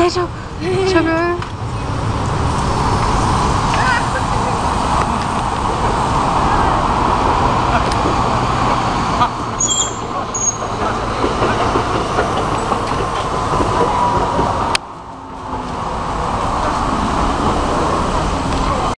大丈夫？大